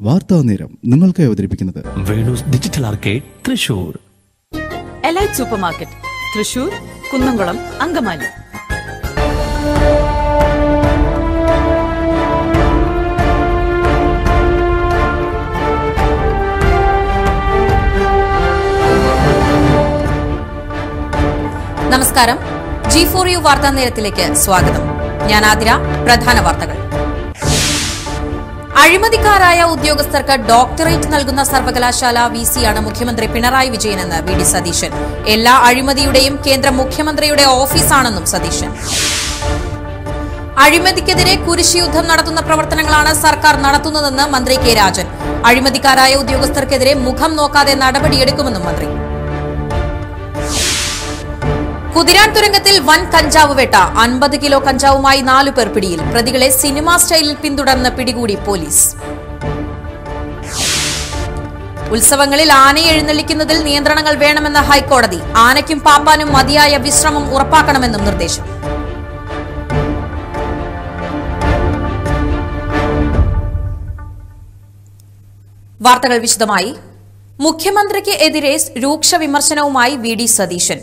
വാർത്താ നേരം നിങ്ങൾക്ക് അവതരിപ്പിക്കുന്നത് Venus digital arcade Thrissur. Elite super market Thrissur Kunnamkulam Angamaly. നമസ്കാരം. ജി ഫോർ യു വാർത്താ നേരത്തിലേക്ക് സ്വാഗതം. ഞാൻ ആതിര പ്രധാന വാർത്തകൾ. അഴിമതിക്കാരായ ഉദ്യോഗസ്ഥർക്ക് ഡോക്ടറേറ്റ് നൽകുന്ന സർവകലാശാല വി സിയാണ് മുഖ്യമന്ത്രി പിണറായി വിജയനെന്ന് വി ഡി സതീശൻ. എല്ലാ അഴിമതിയുടെയും കേന്ദ്ര മുഖ്യമന്ത്രിയുടെ ഓഫീസാണെന്നും സതീശൻ. അഴിമതിക്കെതിരെ കുരിശുയുദ്ധം നടത്തുന്ന പ്രവർത്തനങ്ങളാണ് സർക്കാർ നടത്തുന്നതെന്ന് മന്ത്രി കെ രാജൻ. അഴിമതിക്കാരായ ഉദ്യോഗസ്ഥർക്കെതിരെ മുഖം നോക്കാതെ നടപടിയെടുക്കുമെന്നും മന്ത്രി. കുതിരാൻ തുരങ്കത്തിൽ വൻ കഞ്ചാവ് വേട്ട അൻപത് കിലോ കഞ്ചാവുമായി നാലു പേർ പിടിയിൽ. പ്രതികളെ സിനിമാ സ്റ്റൈലിൽ പിന്തുടർന്ന് പിടികൂടി പോലീസ്. ഉത്സവങ്ങളിൽ ആനയെ എഴുന്നള്ളിക്കുന്നതിൽ നിയന്ത്രണങ്ങൾ വേണമെന്ന ഹൈക്കോടതി ആനയ്ക്കും പാപ്പാനും മതിയായ വിശ്രമം ഉറപ്പാക്കണമെന്നും നിർദ്ദേശം. വാർത്തകൾ വിശദമായി. മുഖ്യമന്ത്രിക്ക് എതിരെ രൂക്ഷ വിമർശനവുമായി വി ഡി സതീശൻ.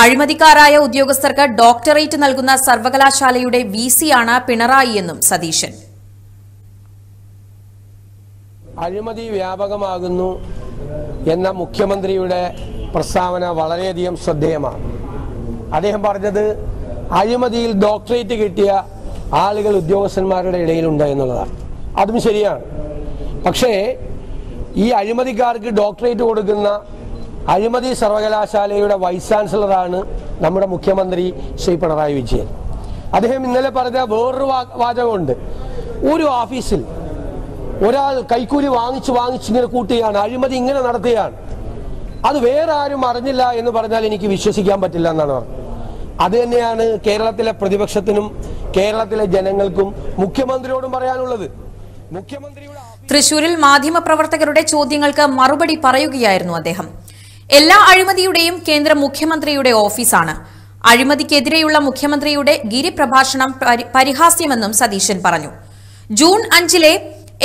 അഴിമതിക്കാരായ ഉദ്യോഗസ്ഥർക്ക് ഡോക്ടറേറ്റ് നൽകുന്ന സർവകലാശാലയുടെ വി സിയാണ് പിണറായിയെന്നും സതീശൻ. അഴിമതി വ്യാപകമാകുന്നു എന്ന മുഖ്യമന്ത്രിയുടെ പ്രസ്താവന വളരെയധികം ശ്രദ്ധേയമാണ്. അദ്ദേഹം പറഞ്ഞത് അഴിമതിയിൽ ഡോക്ടറേറ്റ് കിട്ടിയ ആളുകൾ ഉദ്യോഗസ്ഥന്മാരുടെ ഇടയിലുണ്ട് എന്നുള്ളതാണ്. അതും ശരിയാണ്. പക്ഷേ ഈ അഴിമതിക്കാർക്ക് ഡോക്ടറേറ്റ് കൊടുക്കുന്ന അഴിമതി സർവകലാശാലയുടെ വൈസ് ചാൻസലറാണ് നമ്മുടെ മുഖ്യമന്ത്രി ശ്രീ പിണറായി വിജയൻ. അദ്ദേഹം ഇന്നലെ പറഞ്ഞ വേറൊരു വാചകമുണ്ട്. ഒരു ഓഫീസിൽ ഒരാൾ കൈക്കൂലി വാങ്ങിച്ച് വാങ്ങിച്ച് ഇങ്ങനെ കൂട്ടുകയാണ് അഴിമതി ഇങ്ങനെ നടത്തുകയാണ്. അത് വേറെ ആരും അറിഞ്ഞില്ല എന്ന് പറഞ്ഞാൽ എനിക്ക് വിശ്വസിക്കാൻ പറ്റില്ല എന്നാണ് പറഞ്ഞത്. അത് തന്നെയാണ് കേരളത്തിലെ പ്രതിപക്ഷത്തിനും കേരളത്തിലെ ജനങ്ങൾക്കും മുഖ്യമന്ത്രിയോടും പറയാനുള്ളത്. മുഖ്യമന്ത്രിയുടെ തൃശൂരിൽ മാധ്യമപ്രവർത്തകരുടെ ചോദ്യങ്ങൾക്ക് മറുപടി പറയുകയായിരുന്നു അദ്ദേഹം. എല്ലാ അഴിമതിയുടെയും കേന്ദ്ര മുഖ്യമന്ത്രിയുടെ ഓഫീസാണ്. അഴിമതിക്കെതിരെയുള്ള മുഖ്യമന്ത്രിയുടെ ഗിരിപ്രഭാഷണം പരിഹാസ്യമെന്നും സതീശൻ പറഞ്ഞു. ജൂൺ അഞ്ചിലെ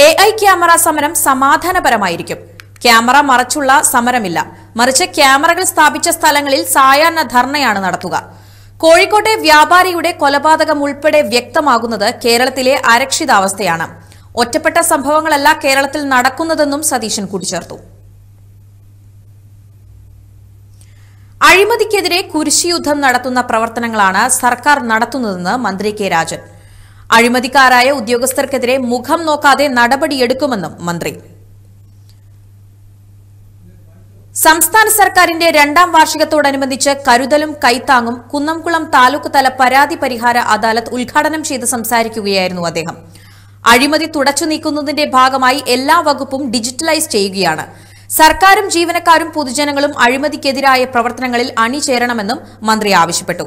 എ ഐ ക്യാമറ സമരം സമാധാനപരമായിരിക്കും. ക്യാമറ മറച്ചുള്ള സമരമില്ല. മറിച്ച് ക്യാമറകൾ സ്ഥാപിച്ച സ്ഥലങ്ങളിൽ സായാഹ്ന ധർണയാണ് നടത്തുക. കോഴിക്കോട്ടെ വ്യാപാരിയുടെ കൊലപാതകം ഉൾപ്പെടെ വ്യക്തമാകുന്നത് കേരളത്തിലെ അരക്ഷിതാവസ്ഥയാണ്. ഒറ്റപ്പെട്ട സംഭവങ്ങളല്ല കേരളത്തിൽ നടക്കുന്നതെന്നും സതീശൻ കൂട്ടിച്ചേർത്തു. അഴിമതിക്കെതിരെ കുരിശുയുദ്ധം നടത്തുന്ന പ്രവർത്തനങ്ങളാണ് സർക്കാർ നടത്തുന്നതെന്ന് മന്ത്രി കെ രാജൻ. അഴിമതിക്കാരായ ഉദ്യോഗസ്ഥർക്കെതിരെ മുഖം നോക്കാതെ നടപടിയെടുക്കുമെന്നും മന്ത്രി. സംസ്ഥാന സർക്കാരിന്റെ രണ്ടാം വാർഷികത്തോടനുബന്ധിച്ച് കരുതലും കൈത്താങ്ങും കുന്നംകുളം താലൂക്ക് തല പരാതി പരിഹാര അദാലത്ത് ഉദ്ഘാടനം ചെയ്ത് സംസാരിക്കുകയായിരുന്നു അദ്ദേഹം. അഴിമതി തുടച്ചു നീക്കുന്നതിന്റെ ഭാഗമായി എല്ലാ വകുപ്പും ഡിജിറ്റലൈസ് ചെയ്യുകയാണ്. സർക്കാരും ജീവനക്കാരും പൊതുജനങ്ങളും അഴിമതിക്കെതിരായ പ്രവർത്തനങ്ങളിൽ അണിചേരണമെന്നും മന്ത്രി ആവശ്യപ്പെട്ടു.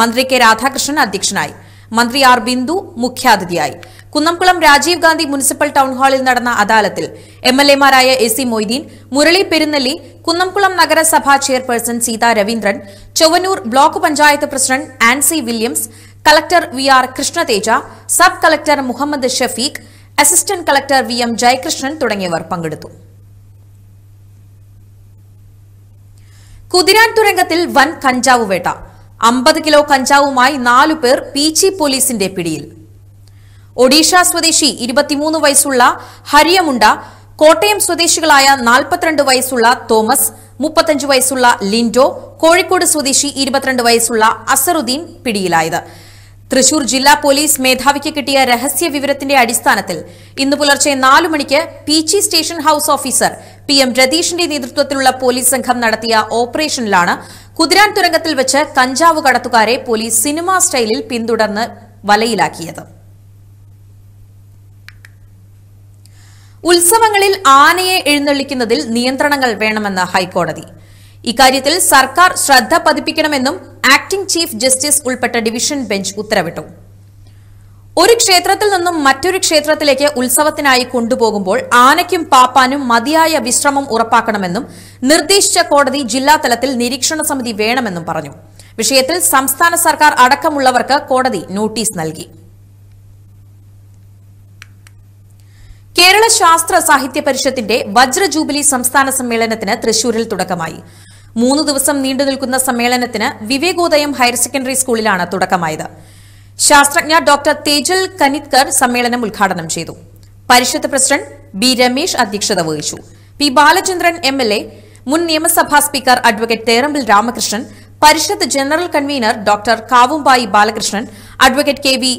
മന്ത്രി കെ രാധാകൃഷ്ണൻ അധ്യക്ഷനായി. മന്ത്രി ആർ ബിന്ദു മുഖ്യാതിഥിയായി. കുന്നംകുളം രാജീവ് ഗാന്ധി മുനിസിപ്പൽ ടൌൺഹാളിൽ നടന്ന അദാലത്തിൽ എം എൽ എമാരായ എ സി മൊയ്തീൻ മുരളി പെരുന്നെല്ലി കുന്നംകുളം നഗരസഭാ chairperson Seetha Raveendran Chowwannur block panchayat president Ancy Williams collector V R Krishnateja sub collector Muhammad Shafeeq assistant collector V M Jayakrishnan തുടങ്ങിയവർ പങ്കെടുത്തു. കുതിരാൻ തുരങ്കത്തിൽ വൻ കഞ്ചാവ് വേട്ട. അമ്പത് കിലോ കഞ്ചാവുമായി നാലു പേർ പീച്ചി പോലീസിന്റെ പിടിയിൽ. ഒഡീഷ സ്വദേശി ഇരുപത്തിമൂന്ന് വയസ്സുള്ള ഹരിയമുണ്ട കോട്ടയം സ്വദേശികളായ നാൽപ്പത്തിരണ്ട് വയസ്സുള്ള തോമസ് മുപ്പത്തഞ്ച് വയസ്സുള്ള ലിൻഡോ കോഴിക്കോട് സ്വദേശി ഇരുപത്തിരണ്ട് വയസ്സുള്ള അസറുദ്ദീൻ പിടിയിലായത്. തൃശൂർ ജില്ലാ പോലീസ് മേധാവിക്ക് കിട്ടിയ രഹസ്യ വിവരത്തിന്റെ അടിസ്ഥാനത്തിൽ ഇന്ന് പുലർച്ചെ നാലു മണിക്ക് Peechi station house officer P M രതീഷിന്റെ നേതൃത്വത്തിലുള്ള പോലീസ് സംഘം നടത്തിയ ഓപ്പറേഷനിലാണ് കുതിരാൻ തുരങ്കത്തിൽ വെച്ച് കഞ്ചാവ് കടത്തുകാരെ പോലീസ് സിനിമാ സ്റ്റൈലിൽ പിന്തുടർന്ന് വലയിലാക്കിയത്. ഉത്സവങ്ങളിൽ ആനയെ എഴുന്നള്ളിക്കുന്നതിൽ നിയന്ത്രണങ്ങൾ വേണമെന്ന് ഹൈക്കോടതി. ഇക്കാര്യത്തിൽ സർക്കാർ ശ്രദ്ധ പതിപ്പിക്കണമെന്നും ആക്ടിംഗ് ചീഫ് ജസ്റ്റിസ് ഉൾപ്പെട്ട ഡിവിഷൻ ബെഞ്ച് ഉത്തരവിട്ടു. ഒരു ക്ഷേത്രത്തിൽ നിന്നും മറ്റൊരു ക്ഷേത്രത്തിലേക്ക് ഉത്സവത്തിനായി കൊണ്ടുപോകുമ്പോൾ ആനയ്ക്കും പാപ്പാനും മതിയായ വിശ്രമം ഉറപ്പാക്കണമെന്നും നിർദ്ദേശിച്ച കോടതി ജില്ലാതലത്തിൽ നിരീക്ഷണ സമിതി വേണമെന്നും പറഞ്ഞു. വിഷയത്തിൽ സംസ്ഥാന സർക്കാർ അടക്കമുള്ളവർക്ക് കോടതി നോട്ടീസ് നൽകി. കേരള ശാസ്ത്ര സാഹിത്യ പരിഷത്തിന്റെ വജ്രജൂബിലി സംസ്ഥാന സമ്മേളനത്തിന് തൃശൂരിൽ തുടക്കമായി. മൂന്ന് ദിവസം നീണ്ടു നിൽക്കുന്ന സമ്മേളനത്തിന് വിവേകോദയം ഹയർ സെക്കൻഡറി സ്കൂളിലാണ് തുടക്കമായത്. ശാസ്ത്രജ്ഞ ഡോക്ടർ തേജൽ കനിത്കർ സമ്മേളനം ഉദ്ഘാടനം ചെയ്തു. പരിഷത്ത് പ്രസിഡന്റ് ബി രമേശ് അധ്യക്ഷത വഹിച്ചു. പി ബാലചന്ദ്രൻ എം മുൻ നിയമസഭാ സ്പീക്കർ അഡ്വക്കേറ്റ് തേറമ്പിൽ രാമകൃഷ്ണൻ പരിഷത്ത് general convener doctor Kavumbayi Balakrishnan advocate K V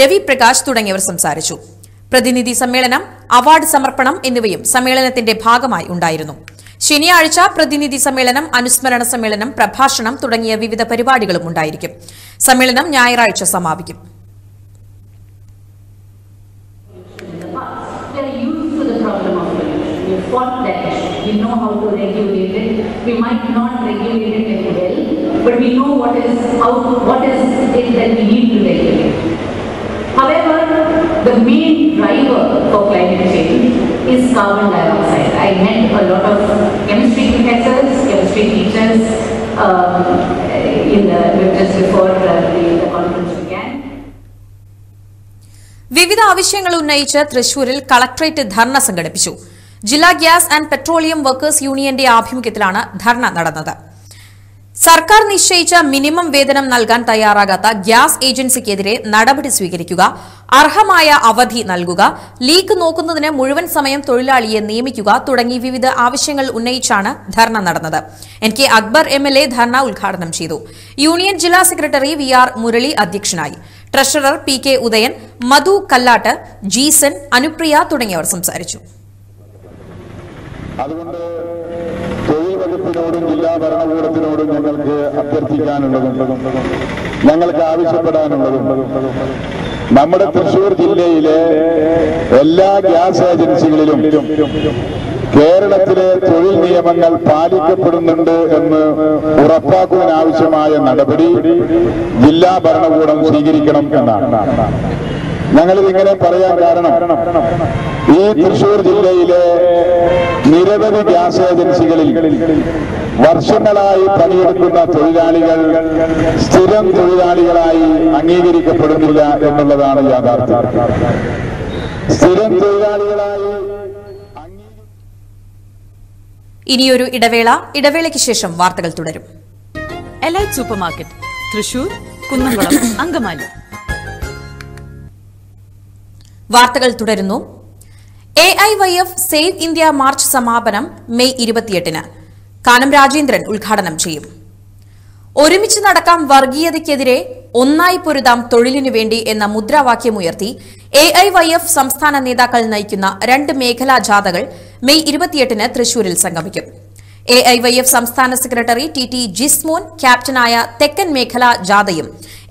Ravi Prakash തുടങ്ങിയവർ സംസാരിച്ചു. പ്രതിനിധി സമ്മേളനം അവാർഡ് സമർപ്പണം എന്നിവയും സമ്മേളനത്തിന്റെ ഭാഗമായി ഉണ്ടായിരുന്നു. ശനിയാഴ്ച പ്രതിനിധി സമ്മേളനം അനുസ്മരണ സമ്മേളനം പ്രഭാഷണം തുടങ്ങിയ വിവിധ പരിപാടികളും ഉണ്ടായിരിക്കും. സമ്മേളനം ഞായറാഴ്ച സമാപിക്കും. However the main driver for climate change is carbon dioxide. I met a lot of chemistry professors, chemistry teachers um, in the just before uh, the, the conference. വിവിധ ആവശ്യങ്ങൾ ഉന്നയിച്ച് തൃശൂരിൽ കളക്ടറേറ്റ് ധർണ സംഘടിപ്പിച്ചു ജില്ലാ ഗ്യാസ് ആൻഡ് പെട്രോളിയം വർക്കേഴ്സ് യൂണിയന്റെ ആഭിമുഖ്യത്തിലാണ് ധർണ നടന്നത് സർക്കാർ നിശ്ചയിച്ച മിനിമം വേതനം നൽകാൻ തയ്യാറാകാത്ത ഗ്യാസ് ഏജൻസിക്കെതിരെ നടപടി സ്വീകരിക്കുക അർഹമായ അവധി നൽകുക ലീക്ക് നോക്കുന്നതിന് മുഴുവൻ സമയം തൊഴിലാളിയെ നിയമിക്കുക തുടങ്ങി വിവിധ ആവശ്യങ്ങൾ ഉന്നയിച്ചാണ് ധർണ നടന്നത്. N K Akbar M L A dharna ഉദ്ഘാടനം ചെയ്തു. യൂണിയൻ ജില്ലാ സെക്രട്ടറി വി ആർ മുരളി അധ്യക്ഷനായി. Treasurer P K Udayan Madhu Kallatt Jeesan Anupriya തുടങ്ങിയവർ സംസാരിച്ചു. അതുകൊണ്ട് വകുപ്പിനോടും ജില്ലാ ഭരണകൂടത്തിനോടും ഞങ്ങൾക്ക് അഭ്യർത്ഥിക്കാനുള്ളതും ഞങ്ങൾക്ക് ആവശ്യപ്പെടാനുള്ളതും നമ്മുടെ തൃശൂർ ജില്ലയിലെ എല്ലാ ഗ്യാസ് ഏജൻസികളിലും കേരളത്തിലെ തൊഴിൽ നിയമങ്ങൾ പാലിക്കപ്പെടുന്നുണ്ട് എന്ന് ഉറപ്പാക്കുവാനാവശ്യമായ നടപടി ജില്ലാ ഭരണകൂടം സ്വീകരിക്കണം എന്നാണ്. ഞങ്ങളിത് ഇങ്ങനെ പറയാൻ കാരണം ഈ തൃശൂർ ജില്ലയിലെ നിരവധി ഗ്യാസ് ഏജൻസികളിൽ വർഷങ്ങളായി പണിയെടുക്കുന്ന തൊഴിലാളികൾ സ്ഥിരം തൊഴിലാളികളായി അംഗീകരിക്കപ്പെടുന്നില്ല എന്നുള്ളതാണ് യാഥാർത്ഥ്യം. സ്ഥിരം തൊഴിലാളികളായി ഇനിയൊരു ഇടവേള. ഇടവേളയ്ക്ക് ശേഷം വാർത്തകൾ തുടരും. Elite supermarket Thrissur Kunnamkulam Angamaly. വാർത്തകൾ തുടരുന്നു. A I Y F save India march സമാപനം മെയ് ഇരുപത്തിയെട്ടിന്. കാനം രാജേന്ദ്രൻ ഉദ്ഘാടനം ചെയ്യും. ഒരുമിച്ച് നടക്കാം വർഗീയതയ്ക്കെതിരെ ഒന്നായി പൊരുതാം തൊഴിലിനു വേണ്ടി എന്ന മുദ്രാവാക്യമുയർത്തി എ ഐ വൈ എഫ് സംസ്ഥാന നേതാക്കൾ നയിക്കുന്ന രണ്ട് മേഖലാ ജാഥകൾ മെയ് ഇരുപത്തിയെട്ടിന് തൃശൂരിൽ സംഗമിക്കും. എ ഐ വൈ എഫ് സംസ്ഥാന സെക്രട്ടറി ടി ടി ജിസ്മോൻ ക്യാപ്റ്റനായ തെക്കൻ മേഖല ജാഥയും.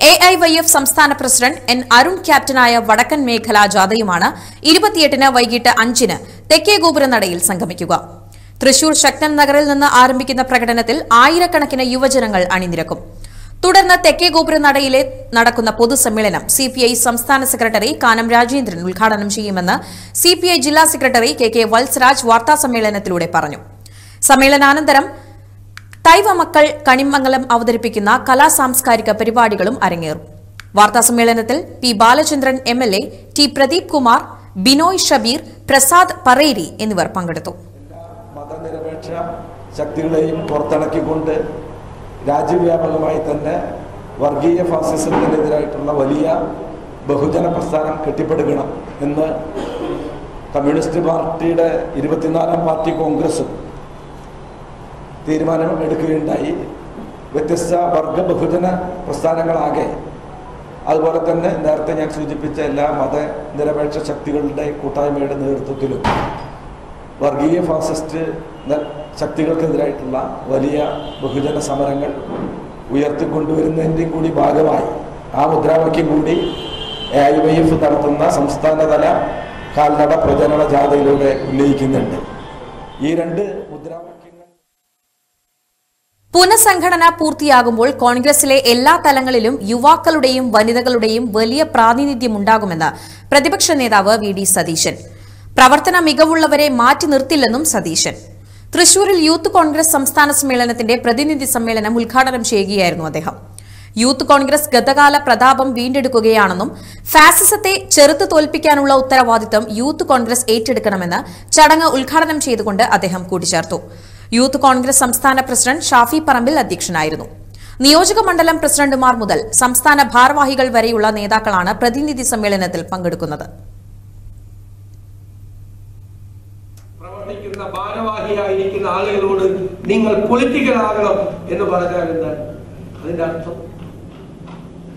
എ ഐ വൈ എഫ് സംസ്ഥാന പ്രസിഡന്റ് എൻ അരുൺ ക്യാപ്റ്റനായ വടക്കൻ മേഖല ജാഥയുമാണ് ഇരുപത്തിയെട്ടിന് വൈകിട്ട് അഞ്ചിന് തെക്കേ ഗോപുരനടയിൽ സംഗമിക്കുക. തൃശൂർ ശക്തൻ നഗറിൽ നിന്ന് ആരംഭിക്കുന്ന പ്രകടനത്തിൽ ആയിരക്കണക്കിന് യുവജനങ്ങൾ അണിനിരക്കും. തുടർന്ന് തെക്കേ ഗോപുരനടയിലെ നടക്കുന്ന പൊതുസമ്മേളനം സിപിഐ സംസ്ഥാന സെക്രട്ടറി കാനം രാജേന്ദ്രൻ ഉദ്ഘാടനം ചെയ്യുമെന്ന് സിപിഐ ജില്ലാ സെക്രട്ടറി കെ കെ വത്സരാജ് വാർത്താസമ്മേളനത്തിലൂടെ പറഞ്ഞു. സമ്മേളനാനന്തരം തൈവ മക്കൾ കണിമംഗലം അവതരിപ്പിക്കുന്ന കലാ സാംസ്കാരിക പരിപാടികളും അരങ്ങേറും. വാർത്താസമ്മേളനത്തിൽ P Balachandran M L A T Pradeep Kumar Binoy Shabeer Prasad Pareri എന്നിവർ പങ്കെടുത്തു. മതനിരപേക്ഷ ശക്തികളെയും പുറത്തിണക്കിക്കൊണ്ട് രാജ്യവ്യാപകമായി തന്നെ വർഗീയ ഫാസിസത്തിനെതിരായിട്ടുള്ള വലിയ ബഹുജന പ്രസ്ഥാനം കെട്ടിപ്പടുക്കണം എന്ന് കമ്മ്യൂണിസ്റ്റ് പാർട്ടിയുടെ ഇരുപത്തിനാലാം പാർട്ടി കോൺഗ്രസും തീരുമാനം എടുക്കുകയുണ്ടായി. വ്യത്യസ്ത വർഗ ബഹുജന പ്രസ്ഥാനങ്ങളാകെ. അതുപോലെ തന്നെ നേരത്തെ ഞാൻ സൂചിപ്പിച്ച എല്ലാ മത നിരപേക്ഷ ശക്തികളുടെ കൂട്ടായ്മയുടെ നേതൃത്വത്തിലും വർഗീയ ഫാസിസ്റ്റ് ശക്തികൾക്കെതിരായിട്ടുള്ള വലിയ ബഹുജന സമരങ്ങൾ ഉയർത്തിക്കൊണ്ടുവരുന്നതിന്റെയും കൂടി ഭാഗമായി ആ മുദ്രാവാക്യം കൂടി എ ഐ വൈ എഫ് നടത്തുന്ന സംസ്ഥാനതല കാൽനട പ്രചരണ ജാഥയിലൂടെ ഉന്നയിക്കുന്നുണ്ട്. ഈ രണ്ട് മുദ്രാവാക്യങ്ങൾ പുനഃസംഘടന പൂർത്തിയാകുമ്പോൾ കോൺഗ്രസിലെ എല്ലാ തലങ്ങളിലും യുവാക്കളുടെയും വനിതകളുടെയും വലിയ പ്രാതിനിധ്യം പ്രാതിനിധ്യമുണ്ടാകുമെന്ന് പ്രതിപക്ഷ നേതാവ് വി ഡി സതീശൻ. പ്രവർത്തന മികവുള്ളവരെ മാറ്റി നിർത്തില്ലെന്നും സതീശൻ. തൃശൂരിൽ യൂത്ത് കോൺഗ്രസ് സംസ്ഥാന സമ്മേളനത്തിന്റെ പ്രതിനിധി സമ്മേളനം ഉദ്ഘാടനം ചെയ്യുകയായിരുന്നു അദ്ദേഹം. യൂത്ത് കോൺഗ്രസ് ഗതകാല പ്രതാപം വീണ്ടെടുക്കുകയാണെന്നും ഫാസിസത്തെ ചെറുത്തു തോൽപ്പിക്കാനുള്ള ഉത്തരവാദിത്തം യൂത്ത് കോൺഗ്രസ് ഏറ്റെടുക്കണമെന്ന് ചടങ്ങ് ഉദ്ഘാടനം ചെയ്തുകൊണ്ട് അദ്ദേഹം കൂട്ടിച്ചേർത്തു. യൂത്ത് കോൺഗ്രസ് സംസ്ഥാന പ്രസിഡന്റ് ഷാഫി പറമ്പിൽ അധ്യക്ഷനായിരുന്നു. നിയോജക മണ്ഡലം പ്രസിഡന്റുമാർ മുതൽ സംസ്ഥാന ഭാരവാഹികൾ വരെയുള്ള നേതാക്കളാണ് പ്രതിനിധി സമ്മേളനത്തിൽ പങ്കെടുക്കുന്നത്. പ്രവർത്തിക്കുന്ന ഭാരവാഹിയായിരിക്കുന്ന ആളുകളോട് നിങ്ങൾ പൊളിറ്റിക്കൽ എന്ന് പറഞ്ഞാൽ അതിന്റെ അർത്ഥം?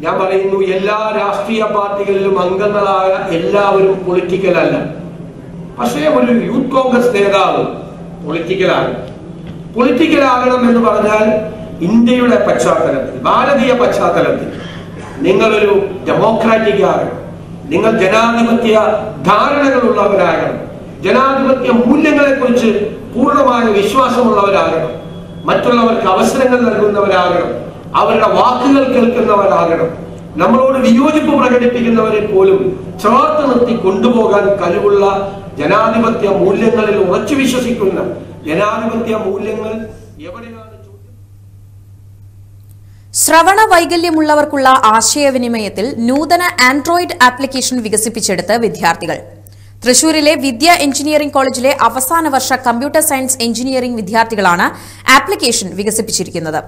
ഞാൻ പറയുന്നു എല്ലാ രാഷ്ട്രീയ പാർട്ടികളിലും അംഗങ്ങളായ എല്ലാവരും പൊളിറ്റിക്കൽ അല്ല. പക്ഷേ ഒരു യൂത്ത് കോൺഗ്രസ് നേതാവ് പൊളിറ്റിക്കലാണ് പൊളിറ്റിക്കൽ ആകണം എന്ന് പറഞ്ഞാൽ ഇന്ത്യയുടെ പശ്ചാത്തലത്തിൽ ഭാരതീയ പശ്ചാത്തലത്തിൽ നിങ്ങളൊരു ഡെമോക്രാറ്റിക് ആകണം. നിങ്ങൾ ജനാധിപത്യ ധാരണകളുള്ളവരാകണം. ജനാധിപത്യ മൂല്യങ്ങളെ കുറിച്ച് പൂർണമായ വിശ്വാസമുള്ളവരാകണം. മറ്റുള്ളവർക്ക് അവസരങ്ങൾ നൽകുന്നവരാകണം. അവരുടെ വാക്കുകൾ കേൾക്കുന്നവരാകണം. നമ്മളോട് വിയോജിപ്പ് പ്രകടിപ്പിക്കുന്നവരെ പോലും ചേർത്ത് നിർത്തി കൊണ്ടുപോകാൻ കഴിവുള്ള ജനാധിപത്യ മൂല്യങ്ങളിൽ ഉറച്ചു വിശ്വസിക്കുന്ന ജനാധിപത്യ മൂല്യങ്ങൾ എവിടെയാണ് ശ്രവണ വൈകല്യമുള്ളവർക്കുള്ള ആശയവിനിമയത്തിൽ നൂതന ആൻഡ്രോയിഡ് ആപ്ലിക്കേഷൻ വികസിപ്പിച്ചെടുത്ത് വിദ്യാർത്ഥികൾ. തൃശൂരിലെ വിദ്യ എഞ്ചിനീയറിംഗ് കോളേജിലെ അവസാന വർഷ കമ്പ്യൂട്ടർ സയൻസ് എഞ്ചിനീയറിംഗ് വിദ്യാർത്ഥികളാണ് ആപ്ലിക്കേഷൻ വികസിപ്പിച്ചിരിക്കുന്നത്.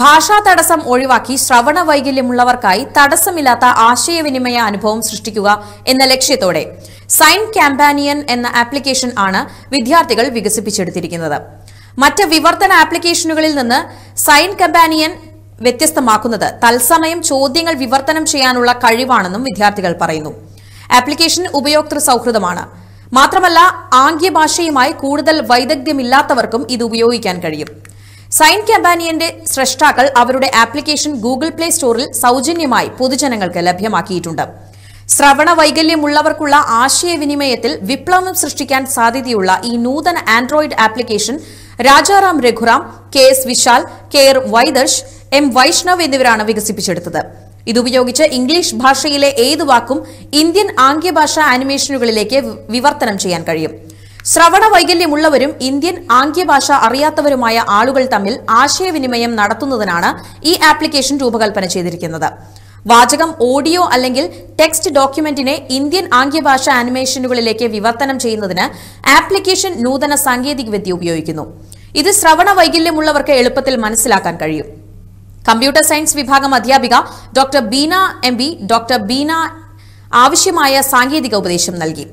ഭാഷാ തടസ്സം ഒഴിവാക്കി ശ്രവണ വൈകല്യമുള്ളവർക്കായി തടസ്സമില്ലാത്ത ആശയവിനിമയ അനുഭവം സൃഷ്ടിക്കുക എന്ന ലക്ഷ്യത്തോടെ സൈൻ ക്യാമ്പാനിയൻ എന്ന ആപ്ലിക്കേഷൻ ആണ് വിദ്യാർത്ഥികൾ വികസിപ്പിച്ചെടുത്തിരിക്കുന്നത്. മറ്റ് വിവർത്തന ആപ്ലിക്കേഷനുകളിൽ നിന്ന് സൈൻ കമ്പാനിയൻ വ്യത്യസ്തമാക്കുന്നത് തത്സമയം ചോദ്യങ്ങൾ വിവർത്തനം ചെയ്യാനുള്ള കഴിവാണെന്നും വിദ്യാർത്ഥികൾ പറയുന്നു. ആപ്ലിക്കേഷൻ ഉപയോക്തൃ സൗഹൃദമാണ്. മാത്രമല്ല ആംഗ്യഭാഷയുമായി കൂടുതൽ വൈദഗ്ധ്യമില്ലാത്തവർക്കും ഇത് ഉപയോഗിക്കാൻ കഴിയും. സൈൻ കമ്പാനിയന്റെ സ്രഷ്ടാക്കൾ അവരുടെ ആപ്ലിക്കേഷൻ ഗൂഗിൾ പ്ലേ സ്റ്റോറിൽ സൗജന്യമായി പൊതുജനങ്ങൾക്ക് ലഭ്യമാക്കിയിട്ടുണ്ട്. ശ്രവണ വൈകല്യമുള്ളവർക്കുള്ള ആശയവിനിമയത്തിൽ വിപ്ലവം സൃഷ്ടിക്കാൻ സാധ്യതയുള്ള ഈ നൂതന android application Rajaram Raghuram K S Vishal K R Vaidarsh M Vaishnav എന്നിവരാണ് വികസിപ്പിച്ചെടുത്തത്. ഇതുപയോഗിച്ച് ഇംഗ്ലീഷ് ഭാഷയിലെ ഏത് വാക്കും ഇന്ത്യൻ ആംഗ്യഭാഷ ആനിമേഷനുകളിലേക്ക് വിവർത്തനം ചെയ്യാൻ കഴിയും. ശ്രവണ വൈകല്യമുള്ളവരും ഇന്ത്യൻ ആംഗ്യഭാഷ അറിയാത്തവരുമായ ആളുകൾ തമ്മിൽ ആശയവിനിമയം നടത്തുന്നതിനാണ് ഈ ആപ്ലിക്കേഷൻ രൂപകൽപ്പന ചെയ്തിരിക്കുന്നത്. വാചകം ഓഡിയോ അല്ലെങ്കിൽ ടെക്സ്റ്റ് ഡോക്യുമെന്റിനെ ഇന്ത്യൻ ആംഗ്യഭാഷ ആനിമേഷനുകളിലേക്ക് വിവർത്തനം ചെയ്യുന്നതിന് ആപ്ലിക്കേഷൻ നൂതന സാങ്കേതികവിദ്യ ഉപയോഗിക്കുന്നു. ഇത് ശ്രവണ വൈകല്യമുള്ളവർക്ക് എളുപ്പത്തിൽ മനസ്സിലാക്കാൻ കഴിയും. കമ്പ്യൂട്ടർ സയൻസ് വിഭാഗം അധ്യാപിക doctor Beena M B doctor Beena ആവശ്യമായ സാങ്കേതിക ഉപദേശം നൽകി.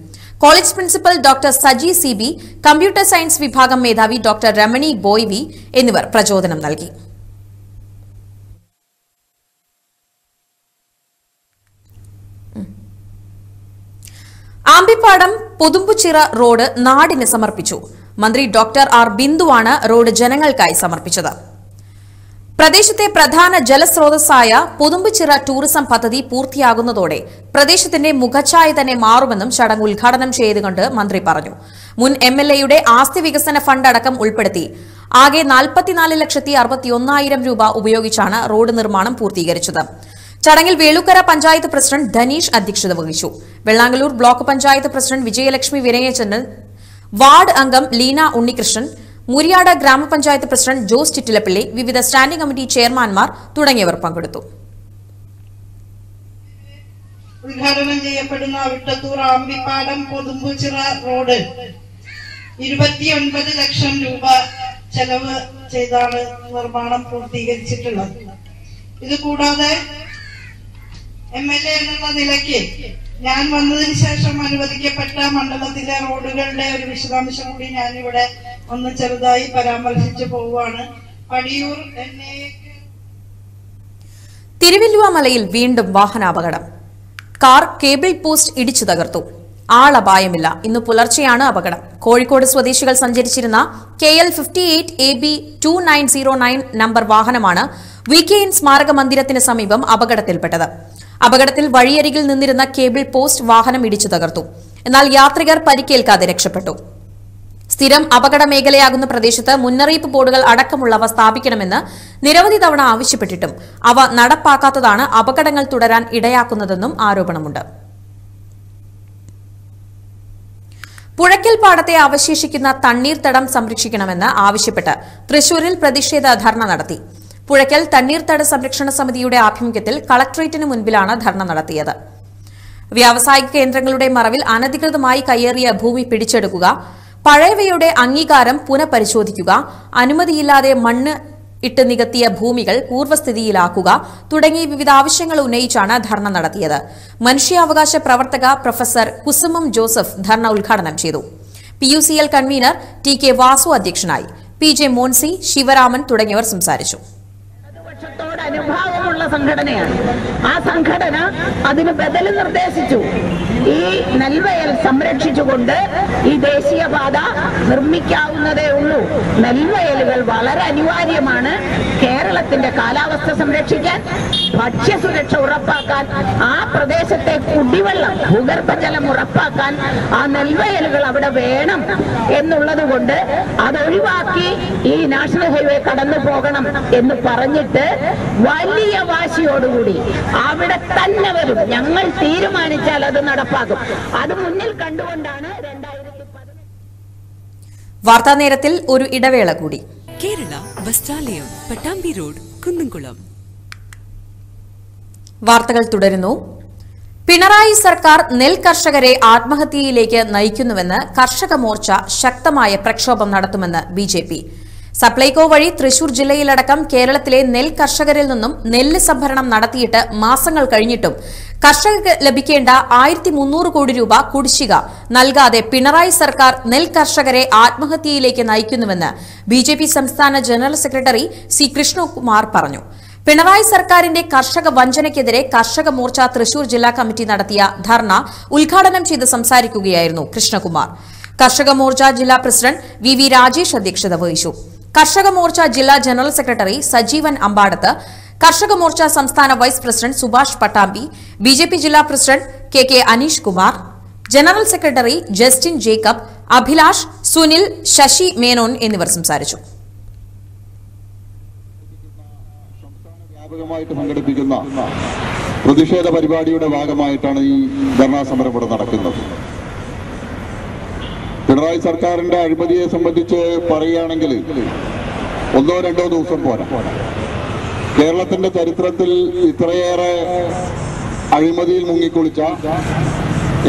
College principal doctor Saji C B computer science വിഭാഗം മേധാവി ഡോക്ടർ രമണി ബോയ് എന്നിവർ പ്രചോദനം നൽകി. ആമ്പിപ്പാടം പുതുമ്പുചിറ റോഡ് നാടിന് സമർപ്പിച്ചു. മന്ത്രി ഡോക്ടർ ആർ ബിന്ദുവാണ് റോഡ് ജനങ്ങൾക്കായി സമർപ്പിച്ചത്. പ്രദേശത്തെ പ്രധാന ജലസ്രോതസ്സായ പുതുമ്പുച്ചിറ ടൂറിസം പദ്ധതി പൂർത്തിയാകുന്നതോടെ പ്രദേശത്തിന്റെ മുഖച്ഛായ തന്നെ മാറുമെന്നും ചടങ്ങ് ഉദ്ഘാടനം ചെയ്തുകൊണ്ട് മന്ത്രി പറഞ്ഞു. മുൻ എം എൽ എയുടെ ആസ്തി വികസന ഫണ്ട് അടക്കം ഉൾപ്പെടുത്തി ആകെ നാൽപ്പത്തിനാല് ലക്ഷത്തി അറുപത്തിയൊന്നായിരം രൂപ ഉപയോഗിച്ചാണ് റോഡ് നിർമ്മാണം പൂർത്തീകരിച്ചത്. ചടങ്ങിൽ വേളുക്കര പഞ്ചായത്ത് പ്രസിഡന്റ് ധനീഷ് അധ്യക്ഷത വഹിച്ചു. Vellangallur block panchayat president Vijayalakshmi Vinayachandran ward അംഗം ലീന ഉണ്ണികൃഷ്ണൻ മുരിയാട് ഗ്രാമപഞ്ചായത്ത് പ്രസിഡന്റ് ജോസ് ചിറ്റിലപ്പിള്ളി വിവിധ സ്റ്റാൻഡിംഗ് കമ്മിറ്റി ചെയർമാൻമാർ തുടങ്ങിയവർ പങ്കെടുത്തു. ഉദ്ഘാടനം ചെയ്യപ്പെടുന്ന വിട്ടത്തൂർ ആമ്പിപ്പാടം കൊതുമ്പുചിറ റോഡ് ഇരുപത്തിയൊൻപത് ലക്ഷം രൂപ ചെലവ് ചെയ്താണ് നിർമ്മാണം പൂർത്തീകരിച്ചിട്ടുള്ളത്. ഇത് കൂടാതെ എം എൽ എ എന്നുള്ള നിലയ്ക്ക് ഞാൻ വന്നതിന് ശേഷം അനുവദിക്കപ്പെട്ട മണ്ഡലത്തിലെ റോഡുകളുടെ ഒരു വിശദാംശം കൂടി ഞാനിവിടെ ഒന്ന് ചെറുതായി പരാമർശിച്ചു പോവുകയാണ്. പടിയൂർ എൻ തിരുവല്ലുവ മലയിൽ വീണ്ടും വാഹനാപകടം. കാർ കേബിൾ പോസ്റ്റ് ഇടിച്ചു തകർത്തു. ആളപായമില്ല. ഇന്ന് പുലർച്ചെയാണ് അപകടം. കോഴിക്കോട് സ്വദേശികൾ സഞ്ചരിച്ചിരുന്ന K L fifty eight A B two nine zero nine number വാഹനമാണ് വി കെ എൻ സ്മാരക മന്ദിരത്തിന് സമീപം അപകടത്തിൽപ്പെട്ടത്. അപകടത്തിൽ വഴിയരികിൽ നിന്നിരുന്ന കേബിൾ പോസ്റ്റ് വാഹനം ഇടിച്ചു തകർത്തു. എന്നാൽ യാത്രികർ പരിക്കേൽക്കാതെ രക്ഷപ്പെട്ടു. സ്ഥിരം അപകട മേഖലയാകുന്ന പ്രദേശത്ത് മുന്നറിയിപ്പ് ബോർഡുകൾ അടക്കമുള്ളവ സ്ഥാപിക്കണമെന്ന് നിരവധി തവണ ആവശ്യപ്പെട്ടിട്ടും അവ നടപ്പാക്കാത്തതാണ് അപകടങ്ങൾ തുടരാൻ ഇടയാക്കുന്നതെന്നും ആരോപണമുണ്ട്. പുഴയ്ക്കൽ പാടത്തെ അവശേഷിക്കുന്ന തണ്ണീർത്തടം സംരക്ഷിക്കണമെന്ന് ആവശ്യപ്പെട്ട് തൃശൂരിൽ പ്രതിഷേധ ധർണ നടത്തി. പുഴയ്ക്കൽ തണ്ണീർത്തട സംരക്ഷണ സമിതിയുടെ ആഭിമുഖ്യത്തിൽ കളക്ടറേറ്റിന് മുൻപിലാണ് ധർണ നടത്തിയത്. വ്യാവസായിക കേന്ദ്രങ്ങളുടെ മറവിൽ അനധികൃതമായി കയ്യേറിയ ഭൂമി പിടിച്ചെടുക്കുക പഴയവയുടെ അംഗീകാരം പുനഃപരിശോധിക്കുക അനുമതിയില്ലാതെ മണ്ണ് ഇട്ട് നികത്തിയ ഭൂമികൾ പൂർവസ്ഥിതിയിലാക്കുക തുടങ്ങി വിവിധ ആവശ്യങ്ങൾ ഉന്നയിച്ചാണ് ധർണ നടത്തിയത്. മനുഷ്യാവകാശ പ്രവർത്തക പ്രൊഫസർ കുസുമം ജോസഫ് ധർണ ഉദ്ഘാടനം ചെയ്തു. P U C L convener T K Vasu അധ്യക്ഷനായി. പി ജെ മോൻസി ശിവരാമൻ തുടങ്ങിയവർ സംസാരിച്ചു. അനുഭാവമുള്ള സംഘടനയാണ്. ആ സംഘടന അതിന് ബദൽ നിർദ്ദേശിച്ചു. ഈ നെൽവയൽ സംരക്ഷിച്ചുകൊണ്ട് ഈ ദേശീയപാത നിർമ്മിക്കാവുന്നതേ ഉള്ളൂ. നെൽവയലുകൾ വളരെ അനിവാര്യമാണ്. കേരളത്തിന്റെ കാലാവസ്ഥ സംരക്ഷിക്കാൻ ഭക്ഷ്യസുരക്ഷ ഉറപ്പാക്കാൻ ആ പ്രദേശത്തെ കുടിവെള്ളം ഭൂഗർഭജലം ഉറപ്പാക്കാൻ ആ നെൽവയലുകൾ അവിടെ വേണം എന്നുള്ളത് കൊണ്ട് അതൊഴിവാക്കി ഈ നാഷണൽ ഹൈവേ കടന്നു പോകണം എന്ന് പറഞ്ഞിട്ട് വലിയ വാശിയോടുകൂടി അവിടെ തന്നെ വരും. ഞങ്ങൾ തീരുമാനിച്ചാൽ അത് നടപ്പാക്കും അത് മുന്നിൽ കണ്ടുകൊണ്ടാണ് രണ്ടായിരത്തി വാർത്താ നേരത്തിൽ ഒരു ഇടവേള കൂടി. കേരള വസ്ത്രാലയം പട്ടാമ്പി റോഡ് കുന്നുംകുളം. വാർത്തകൾ തുടരുന്നു. പിണറായി സർക്കാർ നെൽ കർഷകരെ ആത്മഹത്യയിലേക്ക് നയിക്കുന്നുവെന്ന് കർഷക മോർച്ച ശക്തമായ പ്രക്ഷോഭം നടത്തുമെന്ന് ബി ജെ പി. സപ്ലൈകോ വഴി തൃശൂർ ജില്ലയിലടക്കം കേരളത്തിലെ നെൽ കർഷകരിൽ നിന്നും നെല്ല് സംഭരണം നടത്തിയിട്ട് മാസങ്ങൾ കഴിഞ്ഞിട്ടും കർഷകർക്ക് ലഭിക്കേണ്ട ആയിരത്തി മുന്നൂറ് കോടി രൂപ കുടിശ്ശിക നൽകാതെ പിണറായി സർക്കാർ നെൽ കർഷകരെ ആത്മഹത്യയിലേക്ക് നയിക്കുന്നുവെന്ന് ബി സംസ്ഥാന ജനറൽ സെക്രട്ടറി സി കൃഷ്ണകുമാർ പറഞ്ഞു. പിണറായി സർക്കാരിന്റെ കർഷക വഞ്ചനയ്ക്കെതിരെ കർഷക മോർച്ച തൃശൂർ ജില്ലാ കമ്മിറ്റി നടത്തിയ ധർണ ഉദ്ഘാടനം ചെയ്ത് സംസാരിക്കുകയായിരുന്നു കൃഷ്ണകുമാർ. കർഷക മോർച്ച ജില്ലാ പ്രസിഡന്റ് വി വി രാജേഷ് അധ്യക്ഷത വഹിച്ചു. കർഷക മോർച്ച ജില്ലാ ജനറൽ സെക്രട്ടറി സജീവൻ അമ്പാടത്ത് കർഷക മോർച്ച സംസ്ഥാന vice president Subhash Pattambi B ജില്ലാ president K K Aneesh Kumar general secretary Justin Jacob Abhilash Sunil Sasi Menon എന്നിവർ സംസാരിച്ചു. പ്രതിഷേധ പരിപാടിയുടെ ഭാഗമായിട്ടാണ് ഈ ധർണാ സമരം ഇവിടെ നടക്കുന്നത്. പിണറായി സർക്കാരിന്റെ അഴിമതിയെ സംബന്ധിച്ച് പറയുകയാണെങ്കിൽ ഒന്നോ രണ്ടോ ദിവസം പോരാ. കേരളത്തിന്റെ ചരിത്രത്തിൽ ഇത്രയേറെ അഴിമതിയിൽ മുങ്ങിക്കുളിച്ച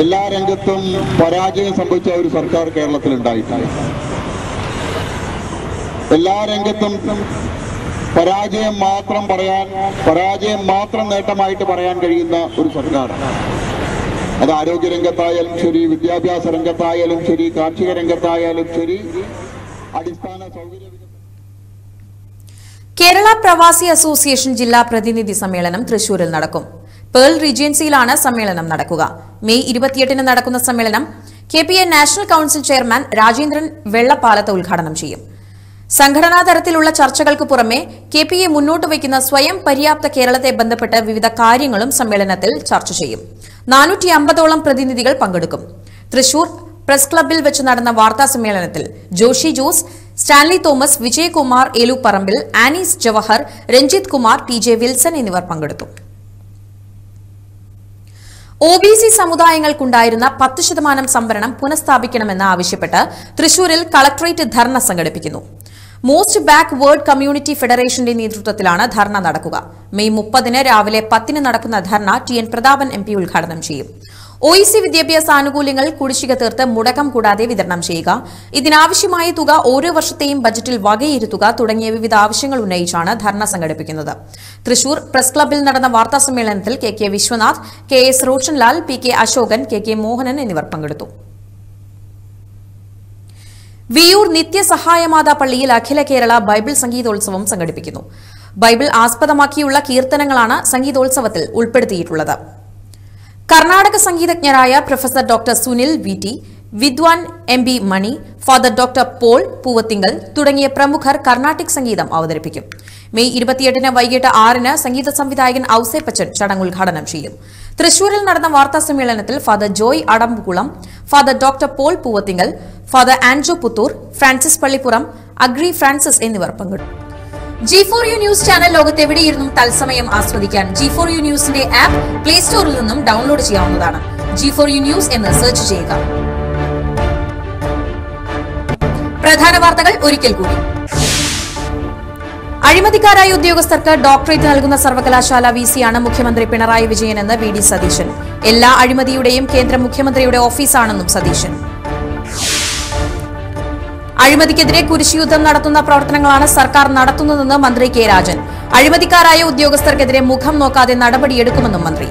എല്ലാ രംഗത്തും പരാജയം സംഭവിച്ച ഒരു സർക്കാർ കേരളത്തിൽ ഉണ്ടായിട്ടുണ്ട് എല്ലാ രംഗത്തും പരാജയം മാത്രം പറയാൻ പരാജയം മാത്രം നേട്ടമായിട്ട് പറയാൻ കഴിയുന്ന ഒരു സർക്കാർ അത് ആരോഗ്യ രംഗത്തായാലും ശരി വിദ്യാഭ്യാസ രംഗത്തായാലും ശരി കാർഷിക രംഗത്തായാലും ശരി അടിസ്ഥാന സൗകര്യ കേരള പ്രവാസി അസോസിയേഷൻ ജില്ലാ പ്രതിനിധി സമ്മേളനം തൃശൂരിൽ നടക്കും. പേൾ റീജിയൻസിയിലാണ് സമ്മേളനം നടക്കുക. മെയ് ഇരുപത്തിയെട്ടിന് നടക്കുന്ന സമ്മേളനം K national council chairman Rajendran Vellappalath ഉദ്ഘാടനം ചെയ്യും. സംഘടനാ തലത്തിലുള്ള ചർച്ചകൾക്ക് പുറമെ കെ പി എ മുന്നോട്ട് വയ്ക്കുന്ന സ്വയം പര്യാപ്ത കേരളത്തെ ബന്ധപ്പെട്ട് വിവിധ കാര്യങ്ങളും സമ്മേളനത്തിൽ ചർച്ച ചെയ്യും. നാനൂറ്റി അമ്പതോളം പ്രതിനിധികൾ പങ്കെടുക്കും. തൃശൂർ പ്രസ് ക്ലബിൽ വെച്ച് നടന്ന വാർത്താ സമ്മേളനത്തിൽ Joshi Jose Stanley Thomas Vijayakumar Elupparambil Anees Jawahar Ranjith Kumar T J Wilson എന്നിവർ പങ്കെടുത്തു. ഒ ബി സി സമുദായങ്ങൾക്കുണ്ടായിരുന്ന പത്ത് ശതമാനം സംവരണം പുനഃസ്ഥാപിക്കണമെന്ന് ആവശ്യപ്പെട്ട് തൃശൂരിൽ കളക്ടറേറ്റ് ധർണ സംഘടിപ്പിക്കുന്നു. മോസ്റ്റ് ബാക്ക് വേർഡ് കമ്മ്യൂണിറ്റി ഫെഡറേഷന്റെ നേതൃത്വത്തിലാണ് ധർണ നടക്കുക. മെയ് മുപ്പതിന് രാവിലെ പത്തിന് നടക്കുന്ന ധർണ T N Prathapan M P ഉദ്ഘാടനം ചെയ്യും. ഒ ഇ സി വിദ്യാഭ്യാസ ആനുകൂല്യങ്ങൾ കുടിശ്ശിക തീർത്ത് മുടക്കം കൂടാതെ വിതരണം ചെയ്യുക. ഇതിനാവശ്യമായ തുക ഓരോ വർഷത്തെയും ബജറ്റിൽ വകയിരുത്തുക തുടങ്ങിയ വിവിധ ആവശ്യങ്ങൾ ഉന്നയിച്ചാണ് ധർണ സംഘടിപ്പിക്കുന്നത്. തൃശൂർ പ്രസ് ക്ലബ്ബിൽ നടന്ന വാർത്താ സമ്മേളനത്തിൽ K K Viswanath K S Roshanlal P K Asokan K K Mohanan എന്നിവർ പങ്കെടുത്തു. വിയൂർ നിത്യസഹായമാതാ പള്ളിയിൽ അഖില കേരള ബൈബിൾ സംഗീതോത്സവം സംഘടിപ്പിക്കുന്നു. ബൈബിൾ ആസ്പദമാക്കിയുള്ള കീർത്തനങ്ങളാണ് സംഗീതോത്സവത്തിൽ ഉൾപ്പെടുത്തിയിട്ടുള്ളത്. Karnataka സംഗീതജ്ഞരായ professor doctor Sunil V T വിദ്വാൻ M B Mani father doctor Paul Poovathingal തുടങ്ങിയ പ്രമുഖർ കർണാട്ടിക് സംഗീതം അവതരിപ്പിക്കും. മെയ് ഇരുപത്തിയെട്ടിന് വൈകിട്ട് ആറിന് സംഗീത സംവിധായകൻ ഔസേപ്പച്ചൻ ചടങ്ങ് ഉദ്ഘാടനം ചെയ്യും. തൃശൂരിൽ നടന്ന വാർത്താ സമ്മേളനത്തിൽ father Joy Adampukulam father doctor Paul Poovathingal father Andro Puthur Francis Pallippuram agri Francis എന്നിവർ പങ്കെടുത്തു. G four U news channel ലോകത്തെവിടെയിരുന്നും തത്സമയം ആസ്വദിക്കാൻ ജി ഫോർ യു ന്യൂസിന്റെ ആപ്പ് പ്ലേ സ്റ്റോറിൽ നിന്നും ഡൗൺലോഡ് ചെയ്യാവുന്നതാണ്. ജി ഫോർ യു ന്യൂസ് എന്ന് സെർച്ച് ചെയ്യുക. പ്രധാന വാർത്തകൾ ഒരിക്കൽ കൂടി. അഴിമതിക്കാരായ ഉദ്യോഗസ്ഥർക്ക് ഡോക്ടറേറ്റ് നൽകുന്ന സർവകലാശാല വി സിയാണ് മുഖ്യമന്ത്രി പിണറായി വിജയനെന്ന് വി ഡി സതീശൻ. എല്ലാ അഴിമതിയുടെയും കേന്ദ്ര മുഖ്യമന്ത്രിയുടെ ഓഫീസാണെന്നും സതീശൻ. അഴിമതിക്കെതിരെ കുരിശുയുദ്ധം നടത്തുന്ന പ്രവർത്തനങ്ങളാണ് സർക്കാർ നടത്തുന്നതെന്ന് മന്ത്രി കെ രാജൻ. അഴിമതിക്കാരായ ഉദ്യോഗസ്ഥർക്കെതിരെ മുഖം നോക്കാതെ നടപടിയെടുക്കുമെന്നും മന്ത്രി.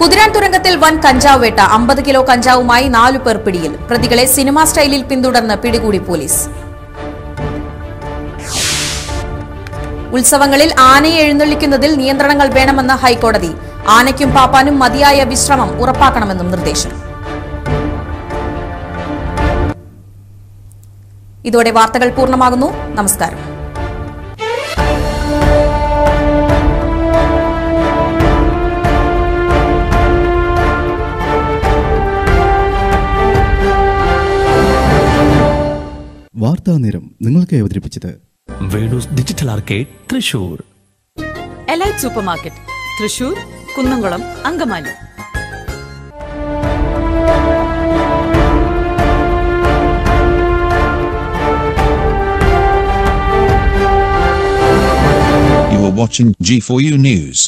കുതിരാൻ തുരങ്കത്തിൽ വൻ കഞ്ചാവ് വേട്ട അമ്പത് കിലോ കഞ്ചാവുമായി നാലു പേർ പിടിയിൽ. പ്രതികളെ സിനിമാ സ്റ്റൈലിൽ പിന്തുടർന്ന് പിടികൂടി പോലീസ്. ഉത്സവങ്ങളിൽ ആനയെ എഴുന്നള്ളിക്കുന്നതിൽ നിയന്ത്രണങ്ങൾ വേണമെന്ന് ഹൈക്കോടതി. ആനയ്ക്കും പാപ്പാനും മതിയായ വിശ്രമം ഉറപ്പാക്കണമെന്നും നിർദ്ദേശം. ഇതോടെ വാർത്തകൾ പൂർണമാകുന്നു. നമസ്കാരം. വാർത്താ നേരം നിങ്ങൾക്ക് അവതരിപ്പിച്ചത് Venus digital arcade Thrissur elite super market Thrissur Kunnamkulam Angamaly You are watching G4U News.